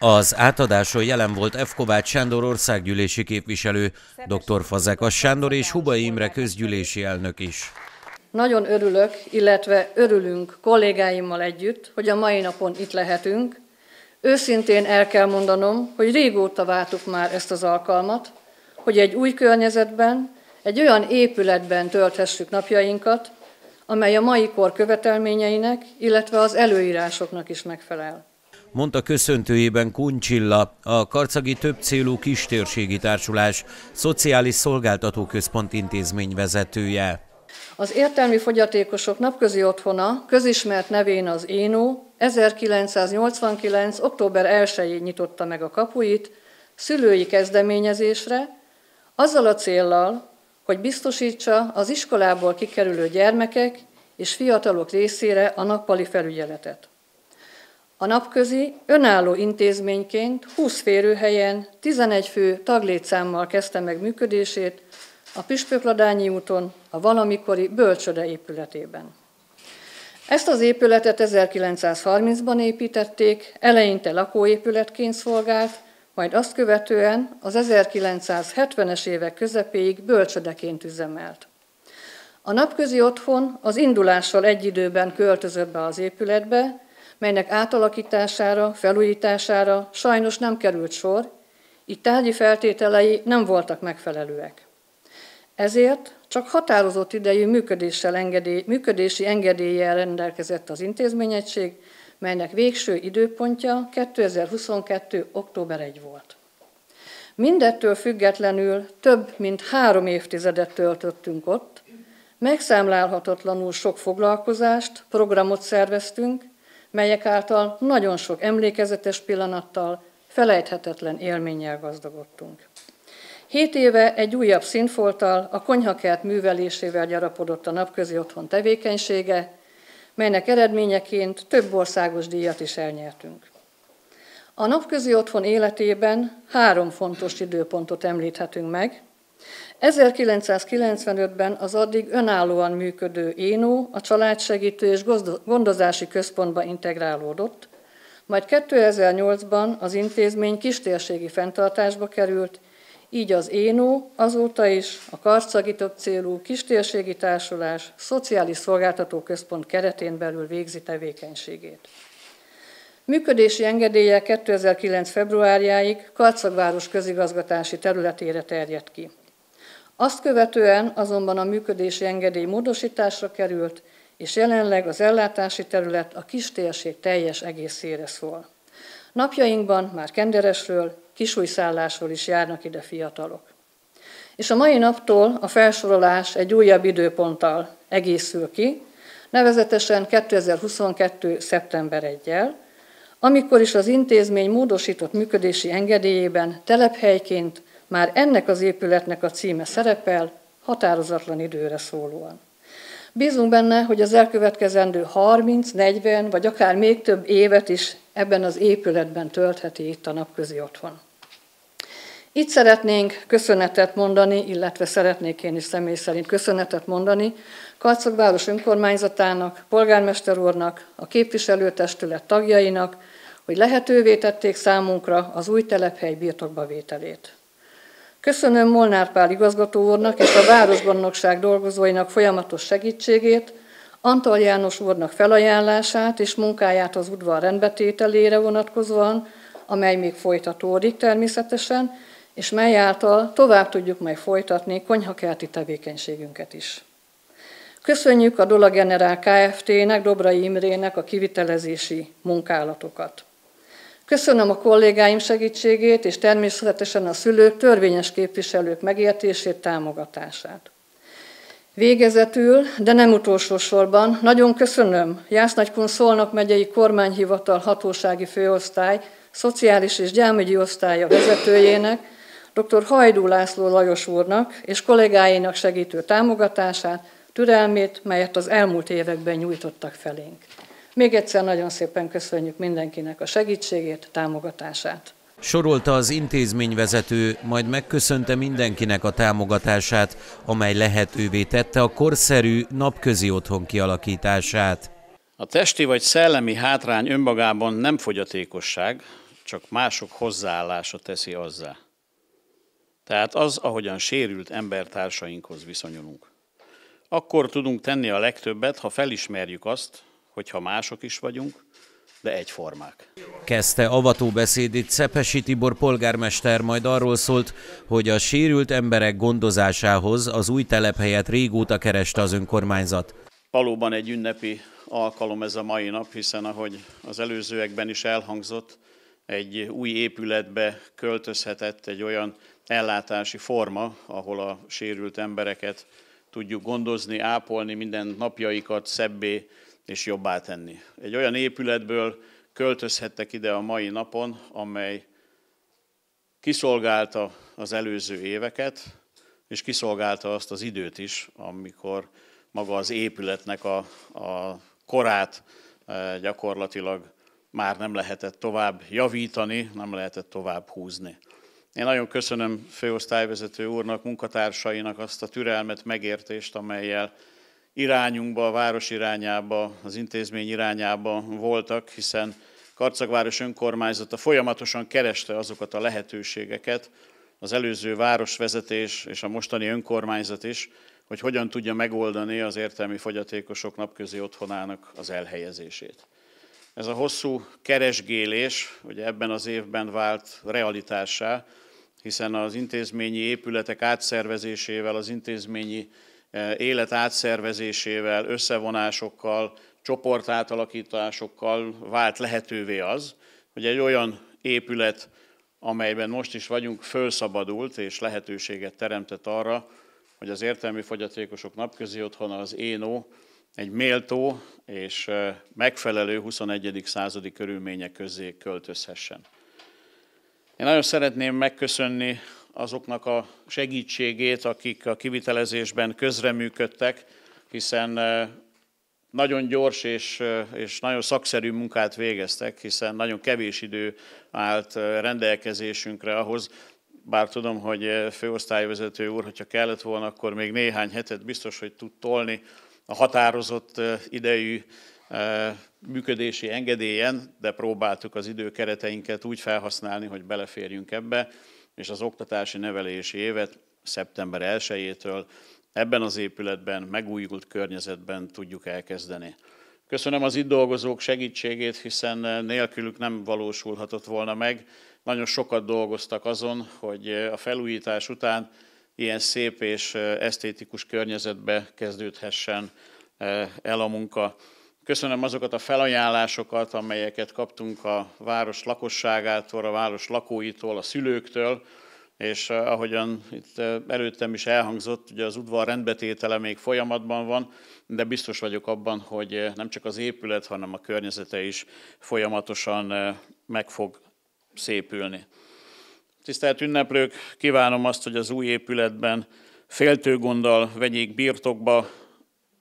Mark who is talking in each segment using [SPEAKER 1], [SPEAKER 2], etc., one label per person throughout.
[SPEAKER 1] Az átadáson jelen volt F. Kovács Sándor országgyűlési képviselő, dr. Fazekas Sándor és Hubai Imre közgyűlési elnök is.
[SPEAKER 2] Nagyon örülök, illetve örülünk kollégáimmal együtt, hogy a mai napon itt lehetünk. Őszintén el kell mondanom, hogy régóta vártuk már ezt az alkalmat, hogy egy új környezetben, egy olyan épületben tölthessük napjainkat, amely a mai kor követelményeinek, illetve az előírásoknak is megfelel
[SPEAKER 1] mondta köszöntőjében Kuncsilla, a Karcagi Többcélú Kistérségi Társulás Szociális Szolgáltató Központ intézmény vezetője.
[SPEAKER 2] Az értelmi fogyatékosok napközi otthona, közismert nevén az Énó, 1989. október 1-én nyitotta meg a kapuit szülői kezdeményezésre, azzal a céllal, hogy biztosítsa az iskolából kikerülő gyermekek és fiatalok részére a nappali felügyeletet. A napközi önálló intézményként 20 férőhelyen 11 fő taglétszámmal kezdte meg működését a Püspökladányi úton, a valamikori bölcsöde épületében. Ezt az épületet 1930-ban építették, eleinte lakóépületként szolgált, majd azt követően az 1970-es évek közepéig bölcsödeként üzemelt. A napközi otthon az indulással egy időben költözött be az épületbe, melynek átalakítására, felújítására sajnos nem került sor, így tárgyi feltételei nem voltak megfelelőek. Ezért csak határozott idejű működéssel engedély, működési engedéllyel rendelkezett az intézményegység, melynek végső időpontja 2022. október 1 volt. Mindettől függetlenül több mint három évtizedet töltöttünk ott, megszámlálhatatlanul sok foglalkozást, programot szerveztünk, melyek által nagyon sok emlékezetes pillanattal, felejthetetlen élménnyel gazdagodtunk. Hét éve egy újabb színfolttal, a konyhakert művelésével gyarapodott a napközi otthon tevékenysége, melynek eredményeként több országos díjat is elnyertünk. A napközi otthon életében három fontos időpontot említhetünk meg, 1995-ben az addig önállóan működő Énó a családsegítő és gondozási központba integrálódott, majd 2008-ban az intézmény kistérségi fenntartásba került, így az Énó azóta is a Karcagi több célú kistérségi társulás Szociális Szolgáltató Központ keretén belül végzi tevékenységét. Működési engedélye 2009. februárjáig Karcagváros közigazgatási területére terjedt ki. Azt követően azonban a működési engedély módosításra került, és jelenleg az ellátási terület a kistérség teljes egészére szól. Napjainkban már Kenderesről, kisújszállásról is járnak ide fiatalok. És a mai naptól a felsorolás egy újabb időponttal egészül ki, nevezetesen 2022. szeptember 1 amikor is az intézmény módosított működési engedélyében telephelyként már ennek az épületnek a címe szerepel, határozatlan időre szólóan. Bízunk benne, hogy az elkövetkezendő 30, 40 vagy akár még több évet is ebben az épületben töltheti itt a napközi otthon. Itt szeretnénk köszönetet mondani, illetve szeretnék én is személy szerint köszönetet mondani Karcagváros önkormányzatának, polgármester úrnak, a képviselőtestület tagjainak, hogy lehetővé tették számunkra az új telephely birtokba vételét. Köszönöm Molnár Pál igazgató úrnak és a Városgondnokság dolgozóinak folyamatos segítségét, Antal János úrnak felajánlását és munkáját az udvar rendbetételére vonatkozóan, amely még folytatódik természetesen, és mely által tovább tudjuk majd folytatni konyhakerti tevékenységünket is. Köszönjük a Dola Generál Kft-nek, Dobrai Imrének a kivitelezési munkálatokat. Köszönöm a kollégáim segítségét, és természetesen a szülők, törvényes képviselők megértését, támogatását. Végezetül, de nem utolsó sorban, nagyon köszönöm Jásznagykun Szolnok megyei kormányhivatal hatósági főosztály, szociális és gyámügyi osztálya vezetőjének, dr. Hajdú László Lajos úrnak és kollégáinak segítő támogatását, türelmét, melyet az elmúlt években nyújtottak felénk. Még egyszer nagyon szépen köszönjük mindenkinek a segítségét, támogatását.
[SPEAKER 1] Sorolta az intézményvezető, majd megköszönte mindenkinek a támogatását, amely lehetővé tette a korszerű napközi otthon kialakítását.
[SPEAKER 3] A testi vagy szellemi hátrány önmagában nem fogyatékosság, csak mások hozzáállása teszi azzá. Tehát az, ahogyan sérült embertársainkhoz viszonyulunk. Akkor tudunk tenni a legtöbbet, ha felismerjük azt, hogyha mások is vagyunk, de egyformák.
[SPEAKER 1] Kezdte avató beszédét Szepesi Tibor polgármester, majd arról szólt, hogy a sérült emberek gondozásához az új telephelyet régóta kereste az önkormányzat.
[SPEAKER 3] Valóban egy ünnepi alkalom ez a mai nap, hiszen ahogy az előzőekben is elhangzott, egy új épületbe költözhetett egy olyan ellátási forma, ahol a sérült embereket tudjuk gondozni, ápolni, minden napjaikat szebbé és jobbá tenni. Egy olyan épületből költözhettek ide a mai napon, amely kiszolgálta az előző éveket, és kiszolgálta azt az időt is, amikor maga az épületnek a, a korát e, gyakorlatilag már nem lehetett tovább javítani, nem lehetett tovább húzni. Én nagyon köszönöm főosztályvezető úrnak, munkatársainak azt a türelmet, megértést, amelyel irányunkba, a város irányába, az intézmény irányába voltak, hiszen Karcagváros önkormányzata folyamatosan kereste azokat a lehetőségeket, az előző városvezetés és a mostani önkormányzat is, hogy hogyan tudja megoldani az értelmi fogyatékosok napközi otthonának az elhelyezését. Ez a hosszú keresgélés ugye ebben az évben vált realitássá, hiszen az intézményi épületek átszervezésével, az intézményi élet átszervezésével, összevonásokkal, csoportátalakításokkal vált lehetővé az, hogy egy olyan épület, amelyben most is vagyunk, fölszabadult és lehetőséget teremtett arra, hogy az értelmi fogyatékosok napközi otthona, az ÉNO, egy méltó és megfelelő 21. századi körülmények közé költözhessen. Én nagyon szeretném megköszönni azoknak a segítségét, akik a kivitelezésben közreműködtek, hiszen nagyon gyors és, és nagyon szakszerű munkát végeztek, hiszen nagyon kevés idő állt rendelkezésünkre ahhoz, bár tudom, hogy főosztályvezető úr, hogyha kellett volna, akkor még néhány hetet biztos, hogy tud tolni a határozott idejű működési engedélyen, de próbáltuk az időkereteinket úgy felhasználni, hogy beleférjünk ebbe, és az oktatási nevelési évet szeptember 1-től ebben az épületben, megújult környezetben tudjuk elkezdeni. Köszönöm az itt dolgozók segítségét, hiszen nélkülük nem valósulhatott volna meg. Nagyon sokat dolgoztak azon, hogy a felújítás után ilyen szép és esztétikus környezetbe kezdődhessen el a munka. Köszönöm azokat a felajánlásokat, amelyeket kaptunk a város lakosságától, a város lakóitól, a szülőktől, és ahogyan itt előttem is elhangzott, ugye az udvar rendbetétele még folyamatban van, de biztos vagyok abban, hogy nem csak az épület, hanem a környezete is folyamatosan meg fog szépülni. Tisztelt ünneplők, kívánom azt, hogy az új épületben féltőgonddal vegyék birtokba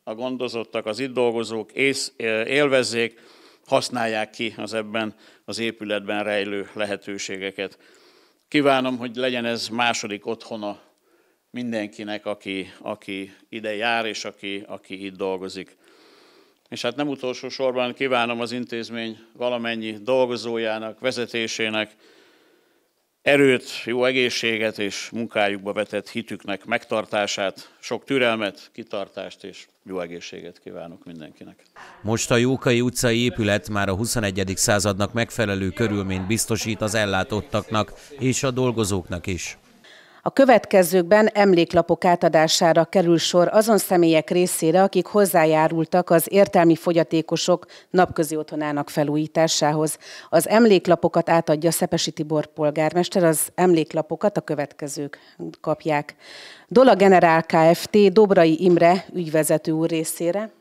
[SPEAKER 3] a gondozottak, az itt dolgozók, ész, élvezzék, használják ki az ebben az épületben rejlő lehetőségeket. Kívánom, hogy legyen ez második otthona mindenkinek, aki, aki ide jár, és aki, aki itt dolgozik. És hát nem utolsó sorban kívánom az intézmény valamennyi dolgozójának, vezetésének, erőt, jó egészséget és munkájukba vetett hitüknek megtartását, sok türelmet, kitartást és jó egészséget kívánok mindenkinek.
[SPEAKER 1] Most a Jókai utcai épület már a 21. századnak megfelelő körülményt biztosít az ellátottaknak és a dolgozóknak is.
[SPEAKER 4] A következőkben emléklapok átadására kerül sor azon személyek részére, akik hozzájárultak az értelmi fogyatékosok napközi otthonának felújításához. Az emléklapokat átadja Szepesi Tibor polgármester, az emléklapokat a következők kapják. Dola Generál Kft. Dobrai Imre ügyvezető úr részére.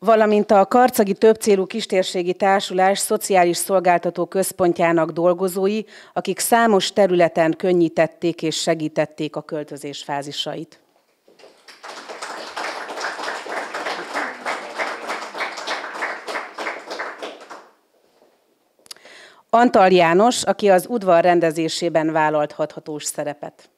[SPEAKER 4] Valamint a Karcagi Többcélú Kistérségi Társulás Szociális Szolgáltató Központjának dolgozói, akik számos területen könnyítették és segítették a költözés fázisait. Antal János, aki az udvar rendezésében vállalt hathatós szerepet.